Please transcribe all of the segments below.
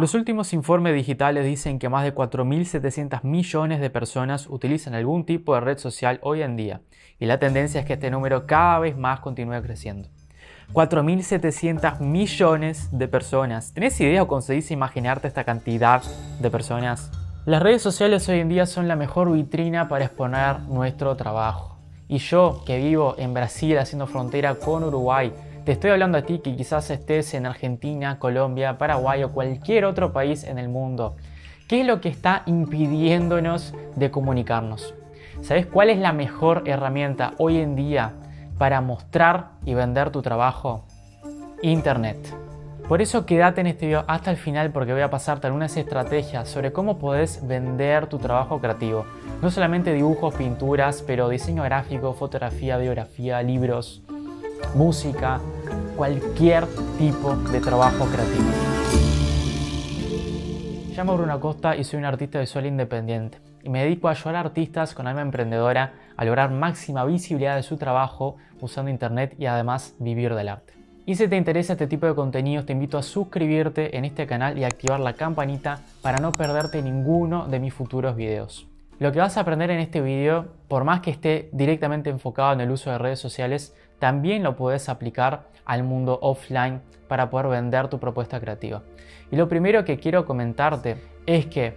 Los últimos informes digitales dicen que más de 4.700 millones de personas utilizan algún tipo de red social hoy en día y la tendencia es que este número cada vez más continúe creciendo. 4.700 millones de personas. ¿Tenés idea o conseguís imaginarte esta cantidad de personas? Las redes sociales hoy en día son la mejor vitrina para exponer nuestro trabajo. Y yo, que vivo en Brasil haciendo frontera con Uruguay, te estoy hablando a ti que quizás estés en Argentina, Colombia, Paraguay o cualquier otro país en el mundo. ¿Qué es lo que está impidiéndonos de comunicarnos? ¿Sabes cuál es la mejor herramienta hoy en día para mostrar y vender tu trabajo? Internet. Por eso quédate en este video hasta el final porque voy a pasarte algunas estrategias sobre cómo podés vender tu trabajo creativo. No solamente dibujos, pinturas, pero diseño gráfico, fotografía, biografía, libros, música, cualquier tipo de trabajo creativo. Me llamo Bruno Acosta y soy un artista visual independiente y me dedico a ayudar a artistas con alma emprendedora a lograr máxima visibilidad de su trabajo usando internet y además vivir del arte. Y si te interesa este tipo de contenidos, te invito a suscribirte en este canal y activar la campanita para no perderte ninguno de mis futuros videos. Lo que vas a aprender en este video, por más que esté directamente enfocado en el uso de redes sociales, también lo puedes aplicar al mundo offline para poder vender tu propuesta creativa. Y lo primero que quiero comentarte es que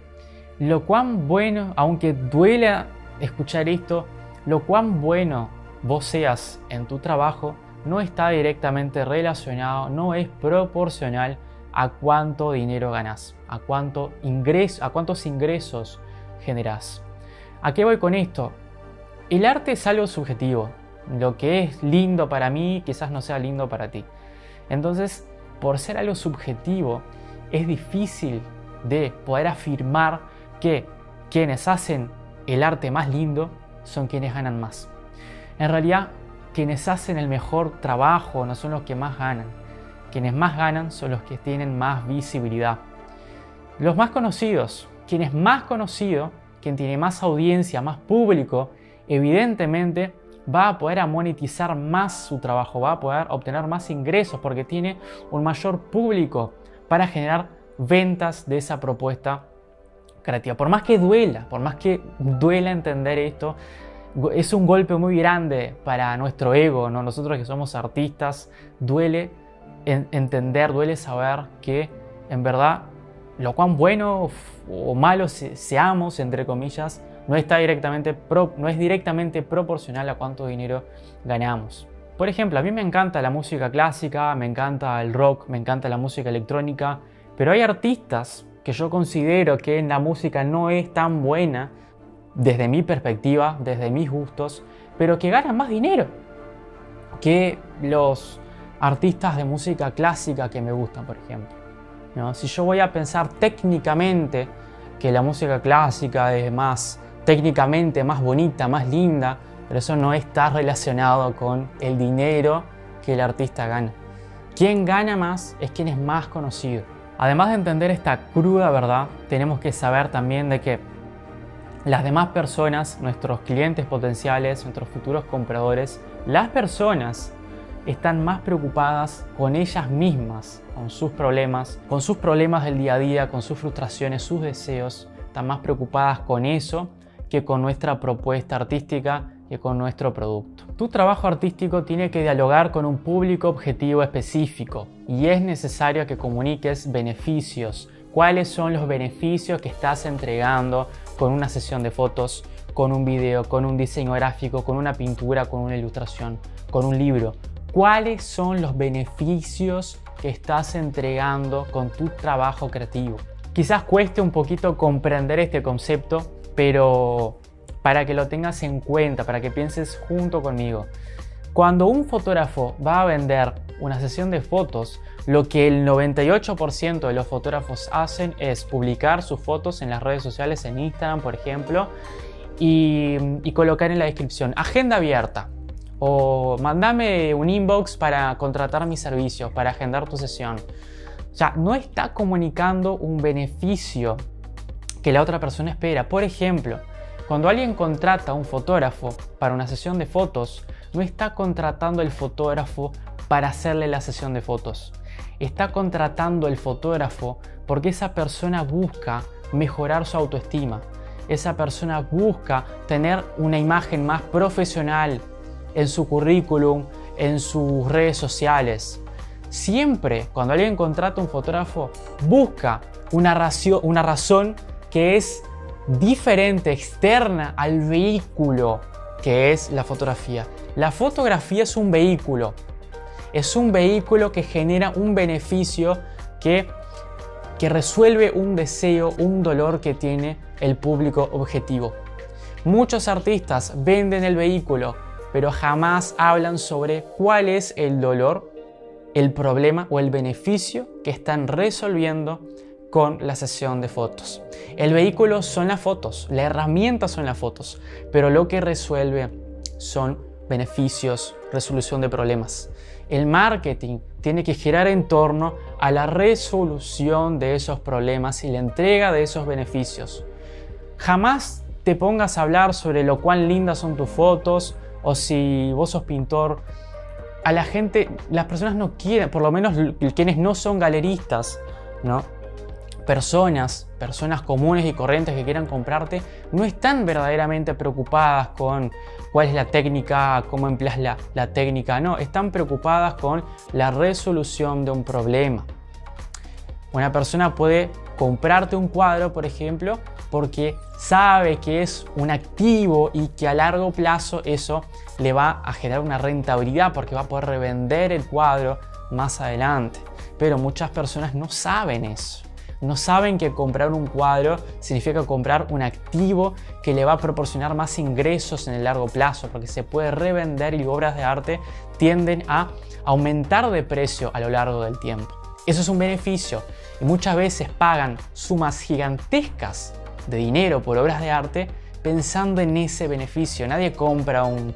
lo cuán bueno, aunque duela escuchar esto, lo cuán bueno vos seas en tu trabajo no está directamente relacionado, no es proporcional a cuánto dinero ganas, a, a cuántos ingresos generas. ¿A qué voy con esto? El arte es algo subjetivo, lo que es lindo para mí quizás no sea lindo para ti. Entonces, por ser algo subjetivo, es difícil de poder afirmar que quienes hacen el arte más lindo son quienes ganan más. En realidad, quienes hacen el mejor trabajo no son los que más ganan. Quienes más ganan son los que tienen más visibilidad. Los más conocidos, quien es más conocido, quien tiene más audiencia, más público, evidentemente va a poder monetizar más su trabajo, va a poder obtener más ingresos porque tiene un mayor público para generar ventas de esa propuesta creativa. Por más que duela, por más que duela entender esto, es un golpe muy grande para nuestro ego, ¿no? nosotros que somos artistas, duele entender, duele saber que en verdad lo cuán bueno o malo seamos, entre comillas, no, está directamente no es directamente proporcional a cuánto dinero ganamos. Por ejemplo, a mí me encanta la música clásica, me encanta el rock, me encanta la música electrónica, pero hay artistas que yo considero que la música no es tan buena desde mi perspectiva, desde mis gustos, pero que ganan más dinero que los artistas de música clásica que me gustan, por ejemplo. ¿No? Si yo voy a pensar técnicamente que la música clásica es más técnicamente más bonita, más linda, pero eso no está relacionado con el dinero que el artista gana. Quien gana más es quien es más conocido. Además de entender esta cruda verdad, tenemos que saber también de que las demás personas, nuestros clientes potenciales, nuestros futuros compradores, las personas están más preocupadas con ellas mismas, con sus problemas, con sus problemas del día a día, con sus frustraciones, sus deseos, están más preocupadas con eso que con nuestra propuesta artística y con nuestro producto. Tu trabajo artístico tiene que dialogar con un público objetivo específico y es necesario que comuniques beneficios. ¿Cuáles son los beneficios que estás entregando con una sesión de fotos, con un video, con un diseño gráfico, con una pintura, con una ilustración, con un libro? ¿Cuáles son los beneficios que estás entregando con tu trabajo creativo? Quizás cueste un poquito comprender este concepto, pero para que lo tengas en cuenta, para que pienses junto conmigo. Cuando un fotógrafo va a vender una sesión de fotos, lo que el 98% de los fotógrafos hacen es publicar sus fotos en las redes sociales, en Instagram, por ejemplo, y, colocar en la descripción agenda abierta o mandame un inbox para contratar mis servicios, para agendar tu sesión. O sea, no está comunicando un beneficio que la otra persona espera. Por ejemplo, cuando alguien contrata a un fotógrafo para una sesión de fotos, no está contratando al fotógrafo para hacerle la sesión de fotos. está contratando el fotógrafo porque esa persona busca mejorar su autoestima. Esa persona busca tener una imagen más profesional en su currículum, en sus redes sociales. Siempre cuando alguien contrata un fotógrafo, busca una, una razón que es diferente, externa al vehículo que es la fotografía. La fotografía es un vehículo. Es un vehículo que genera un beneficio que, que resuelve un deseo, un dolor que tiene el público objetivo. Muchos artistas venden el vehículo, pero jamás hablan sobre cuál es el dolor, el problema o el beneficio que están resolviendo con la sesión de fotos. El vehículo son las fotos, la herramienta son las fotos, pero lo que resuelve son beneficios, resolución de problemas. El marketing tiene que girar en torno a la resolución de esos problemas y la entrega de esos beneficios. Jamás te pongas a hablar sobre lo cuán lindas son tus fotos o si vos sos pintor. A la gente, las personas no quieren, por lo menos quienes no son galeristas, ¿no? Personas, personas comunes y corrientes que quieran comprarte, no están verdaderamente preocupadas con cuál es la técnica, cómo empleas la, técnica, no, están preocupadas con la resolución de un problema. Una persona puede comprarte un cuadro, por ejemplo, porque sabe que es un activo y que a largo plazo eso le va a generar una rentabilidad porque va a poder revender el cuadro más adelante. Pero muchas personas no saben eso no saben que comprar un cuadro significa comprar un activo que le va a proporcionar más ingresos en el largo plazo, porque se puede revender y obras de arte tienden a aumentar de precio a lo largo del tiempo. Eso es un beneficio y muchas veces pagan sumas gigantescas de dinero por obras de arte pensando en ese beneficio. Nadie compra un,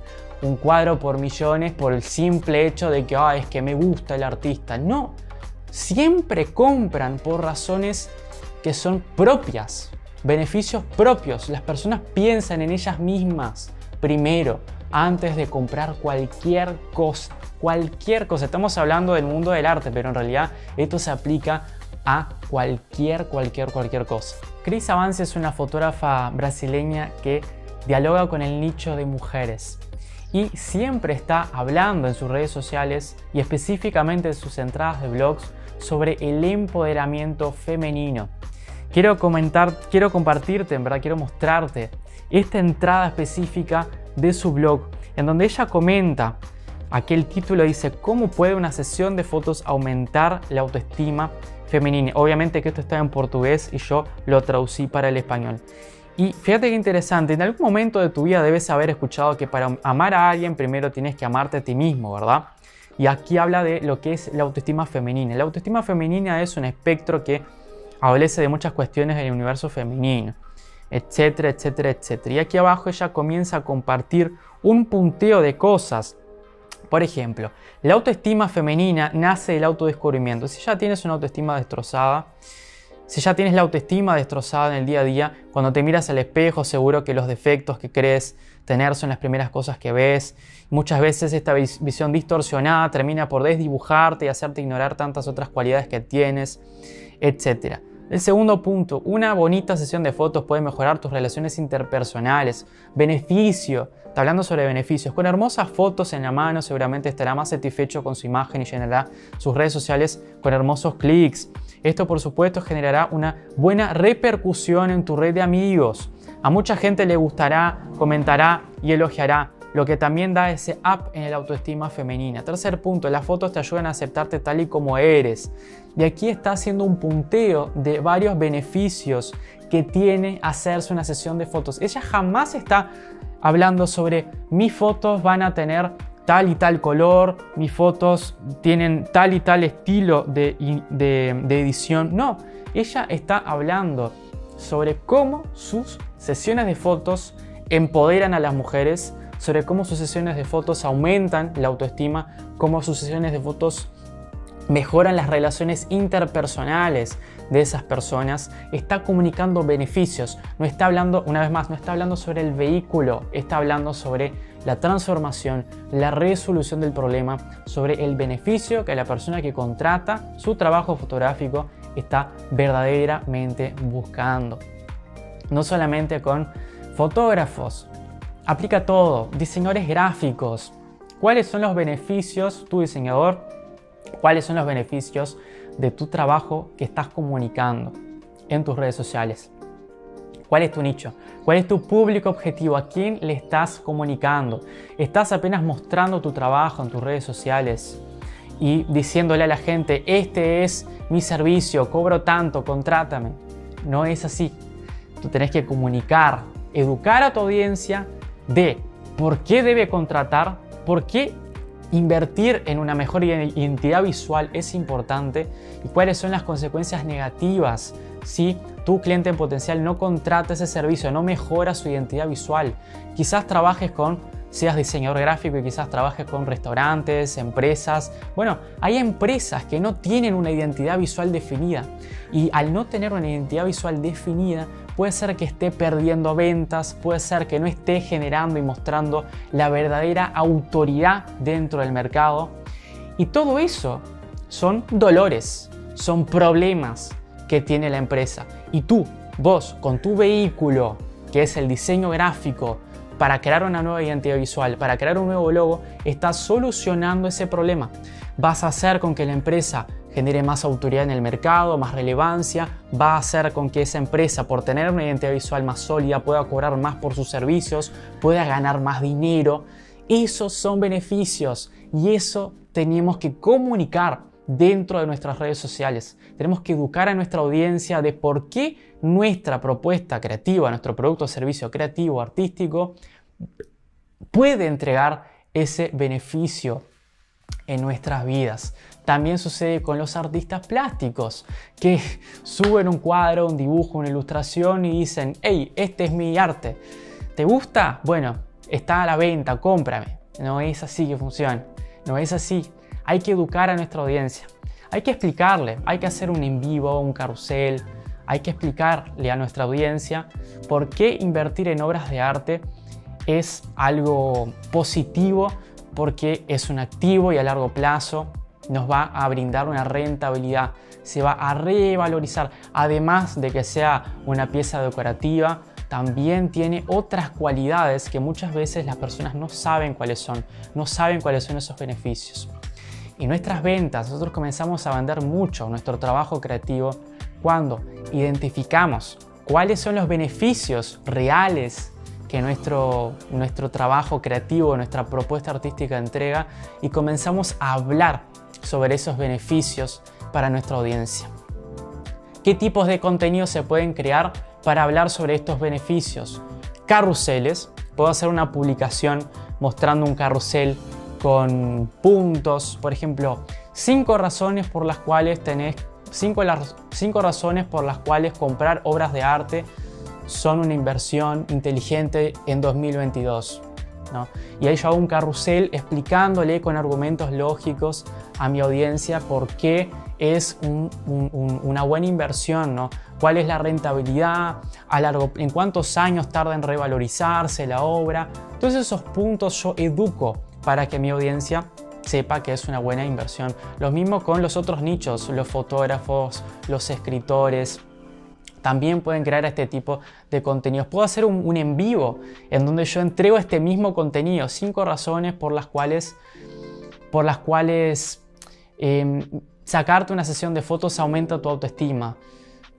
cuadro por millones por el simple hecho de que ah, es que me gusta el artista. No, siempre compran por razones que son propias, beneficios propios. Las personas piensan en ellas mismas primero, antes de comprar cualquier cosa. Cualquier cosa. Estamos hablando del mundo del arte, pero en realidad esto se aplica a cualquier, cualquier, cualquier cosa. Cris Avance es una fotógrafa brasileña que dialoga con el nicho de mujeres y siempre está hablando en sus redes sociales y específicamente en sus entradas de blogs sobre el empoderamiento femenino. Quiero comentar, quiero compartirte, en verdad quiero mostrarte esta entrada específica de su blog en donde ella comenta, aquel título dice, ¿cómo puede una sesión de fotos aumentar la autoestima femenina? Obviamente que esto está en portugués y yo lo traducí para el español. Y fíjate qué interesante, en algún momento de tu vida debes haber escuchado que para amar a alguien primero tienes que amarte a ti mismo, ¿verdad? Y aquí habla de lo que es la autoestima femenina. La autoestima femenina es un espectro que adolece de muchas cuestiones del universo femenino, etcétera, etcétera, etcétera. Y aquí abajo ella comienza a compartir un punteo de cosas. Por ejemplo, la autoestima femenina nace del autodescubrimiento. Si ya tienes una autoestima destrozada, si ya tienes la autoestima destrozada en el día a día, cuando te miras al espejo seguro que los defectos que crees tener son las primeras cosas que ves. Muchas veces esta visión distorsionada termina por desdibujarte y hacerte ignorar tantas otras cualidades que tienes, etc. El segundo punto, una bonita sesión de fotos puede mejorar tus relaciones interpersonales. Beneficio, está hablando sobre beneficios. Con hermosas fotos en la mano seguramente estará más satisfecho con su imagen y llenará sus redes sociales con hermosos clics. Esto por supuesto generará una buena repercusión en tu red de amigos. A mucha gente le gustará, comentará y elogiará, lo que también da ese up en el autoestima femenina. Tercer punto, las fotos te ayudan a aceptarte tal y como eres. Y aquí está haciendo un punteo de varios beneficios que tiene hacerse una sesión de fotos. Ella jamás está hablando sobre mis fotos van a tener tal y tal color, mis fotos tienen tal y tal estilo de edición. No, ella está hablando sobre cómo sus sesiones de fotos empoderan a las mujeres, sobre cómo sus sesiones de fotos aumentan la autoestima, cómo sus sesiones de fotos mejoran las relaciones interpersonales, de esas personas está comunicando beneficios. No está hablando, una vez más, no está hablando sobre el vehículo, está hablando sobre la transformación, la resolución del problema, sobre el beneficio que la persona que contrata su trabajo fotográfico está verdaderamente buscando. No solamente con fotógrafos, aplica todo, diseñadores gráficos. ¿Cuáles son los beneficios, tu diseñador? ¿Cuáles son los beneficios de tu trabajo que estás comunicando en tus redes sociales? ¿Cuál es tu nicho? ¿Cuál es tu público objetivo? ¿A quién le estás comunicando? ¿Estás apenas mostrando tu trabajo en tus redes sociales y diciéndole a la gente, este es mi servicio, cobro tanto, contrátame? No es así. Tú tenés que comunicar, educar a tu audiencia de por qué debe contratar, por qué invertir en una mejor identidad visual es importante y cuáles son las consecuencias negativas si tu cliente en potencial no contrata ese servicio, no mejora su identidad visual. Quizás trabajes con, seas diseñador gráfico y quizás trabajes con restaurantes, empresas. Bueno, hay empresas que no tienen una identidad visual definida y al no tener una identidad visual definida, puede ser que esté perdiendo ventas, puede ser que no esté generando y mostrando la verdadera autoridad dentro del mercado. Y todo eso son dolores, son problemas, que tiene la empresa. Y tú, vos, con tu vehículo, que es el diseño gráfico, para crear una nueva identidad visual, para crear un nuevo logo, estás solucionando ese problema. Vas a hacer con que la empresa genere más autoridad en el mercado, más relevancia, va a hacer con que esa empresa, por tener una identidad visual más sólida, pueda cobrar más por sus servicios, pueda ganar más dinero. Esos son beneficios y eso tenemos que comunicar dentro de nuestras redes sociales. Tenemos que educar a nuestra audiencia de por qué nuestra propuesta creativa, nuestro producto o servicio creativo, artístico, puede entregar ese beneficio en nuestras vidas. También sucede con los artistas plásticos que suben un cuadro, un dibujo, una ilustración y dicen, hey, este es mi arte. ¿Te gusta? Bueno, está a la venta, cómprame. No es así que funciona. No es así hay que educar a nuestra audiencia. Hay que explicarle, hay que hacer un en vivo, un carrusel, hay que explicarle a nuestra audiencia por qué invertir en obras de arte es algo positivo, porque es un activo y a largo plazo nos va a brindar una rentabilidad, se va a revalorizar, además de que sea una pieza decorativa, también tiene otras cualidades que muchas veces las personas no saben cuáles son, no saben cuáles son esos beneficios. Y nuestras ventas, nosotros comenzamos a vender mucho nuestro trabajo creativo cuando identificamos cuáles son los beneficios reales que nuestro, nuestro trabajo creativo, nuestra propuesta artística entrega y comenzamos a hablar sobre esos beneficios para nuestra audiencia. ¿Qué tipos de contenidos se pueden crear para hablar sobre estos beneficios? Carruseles. Puedo hacer una publicación mostrando un carrusel con puntos, por ejemplo, cinco razones por las cuales tenés cinco, cinco razones por las cuales comprar obras de arte son una inversión inteligente en 2022. Y ahí yo hago un carrusel explicándole con argumentos lógicos a mi audiencia por qué es una buena inversión, ¿no? cuál es la rentabilidad, a largo, en cuántos años tarda en revalorizarse la obra. Todos esos puntos yo educo para que mi audiencia sepa que es una buena inversión. Lo mismo con los otros nichos, los fotógrafos, los escritores. También pueden crear este tipo de contenidos. Puedo hacer un, en vivo en donde yo entrego este mismo contenido. Cinco razones por las cuales, por las cuales em, sacarte una sesión de fotos aumenta tu autoestima.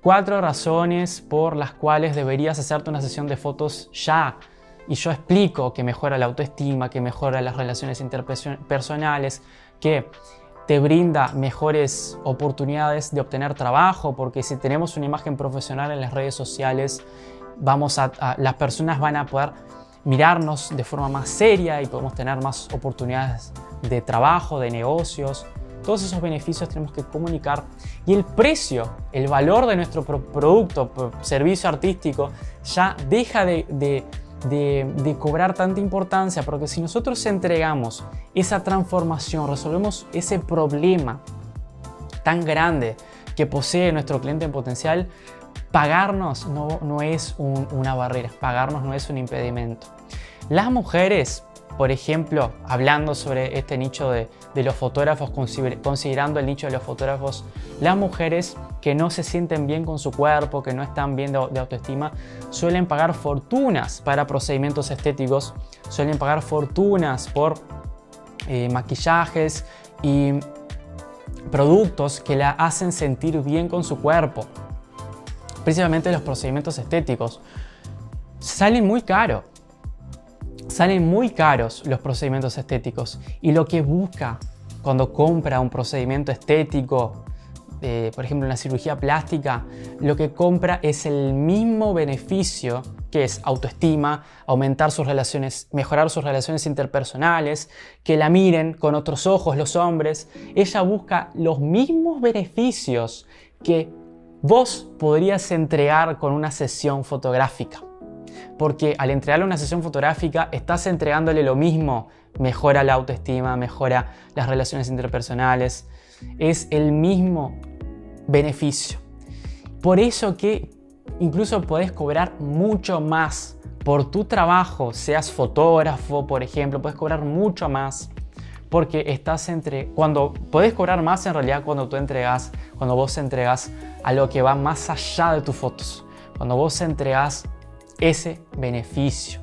Cuatro razones por las cuales deberías hacerte una sesión de fotos ya y yo explico que mejora la autoestima, que mejora las relaciones interpersonales, que te brinda mejores oportunidades de obtener trabajo, porque si tenemos una imagen profesional en las redes sociales, vamos a, las personas van a poder mirarnos de forma más seria y podemos tener más oportunidades de trabajo, de negocios. Todos esos beneficios tenemos que comunicar y el precio, el valor de nuestro producto, servicio artístico, ya deja de de, cobrar tanta importancia, porque si nosotros entregamos esa transformación, resolvemos ese problema tan grande que posee nuestro cliente en potencial, pagarnos no, es una barrera, pagarnos no es un impedimento. Las mujeres, por ejemplo, hablando sobre este nicho de, los fotógrafos, considerando el nicho de los fotógrafos, las mujeres que no se sienten bien con su cuerpo, que no están bien de, autoestima, suelen pagar fortunas para procedimientos estéticos, suelen pagar fortunas por eh, maquillajes y productos que la hacen sentir bien con su cuerpo. Principalmente los procedimientos estéticos. Salen muy caros. Salen muy caros los procedimientos estéticos. Y lo que busca cuando compra un procedimiento estético, eh, por ejemplo una cirugía plástica, lo que compra es el mismo beneficio que es autoestima, aumentar sus relaciones, mejorar sus relaciones interpersonales, que la miren con otros ojos los hombres. Ella busca los mismos beneficios que vos podrías entregar con una sesión fotográfica. Porque al entregarle una sesión fotográfica estás entregándole lo mismo. Mejora la autoestima, mejora las relaciones interpersonales. Es el mismo beneficio. Por eso que incluso podés cobrar mucho más por tu trabajo, seas fotógrafo, por ejemplo, puedes cobrar mucho más porque estás entre cuando podés cobrar más en realidad cuando tú entregas, cuando vos entregas a lo que va más allá de tus fotos, cuando vos entregas ese beneficio.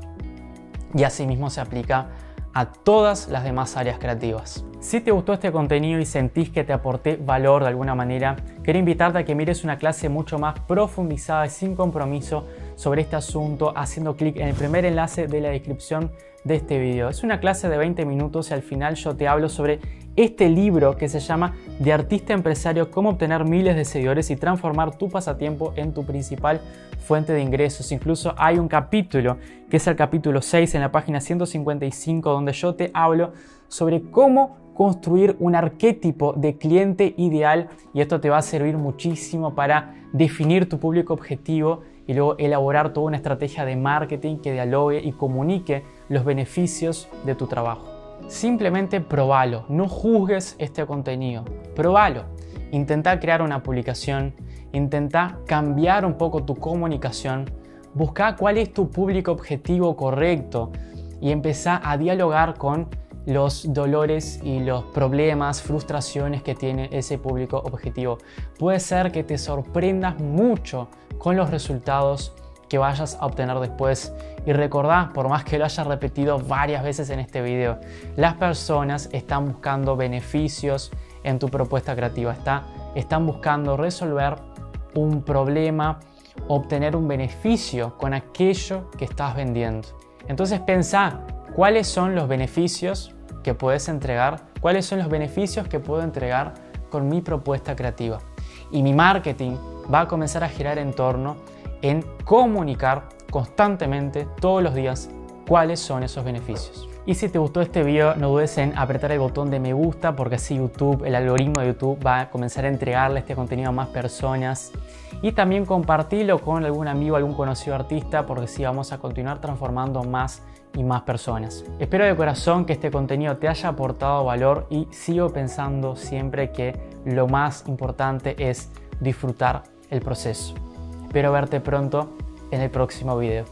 Y asimismo se aplica a todas las demás áreas creativas. Si te gustó este contenido y sentís que te aporté valor de alguna manera, quiero invitarte a que mires una clase mucho más profundizada y sin compromiso sobre este asunto haciendo clic en el primer enlace de la descripción de este video. Es una clase de 20 minutos y al final yo te hablo sobre este libro que se llama De artista empresario, cómo obtener miles de seguidores y transformar tu pasatiempo en tu principal fuente de ingresos. Incluso hay un capítulo, que es el capítulo 6 en la página 155, donde yo te hablo sobre cómo construir un arquetipo de cliente ideal y esto te va a servir muchísimo para definir tu público objetivo y luego elaborar toda una estrategia de marketing que dialogue y comunique los beneficios de tu trabajo. Simplemente probalo, no juzgues este contenido, probalo. Intenta crear una publicación, intenta cambiar un poco tu comunicación, busca cuál es tu público objetivo correcto y empezá a dialogar con los dolores y los problemas, frustraciones que tiene ese público objetivo. Puede ser que te sorprendas mucho con los resultados que vayas a obtener después. Y recordá, por más que lo hayas repetido varias veces en este video, las personas están buscando beneficios en tu propuesta creativa. Está, están buscando resolver un problema, obtener un beneficio con aquello que estás vendiendo. Entonces pensá cuáles son los beneficios que puedes entregar, cuáles son los beneficios que puedo entregar con mi propuesta creativa. Y mi marketing va a comenzar a girar en torno en comunicar constantemente, todos los días, cuáles son esos beneficios. Y si te gustó este video, no dudes en apretar el botón de me gusta porque así YouTube, el algoritmo de YouTube va a comenzar a entregarle este contenido a más personas. Y también compartirlo con algún amigo, algún conocido artista porque así vamos a continuar transformando más y más personas. Espero de corazón que este contenido te haya aportado valor y sigo pensando siempre que lo más importante es disfrutar el proceso. Espero verte pronto en el próximo video.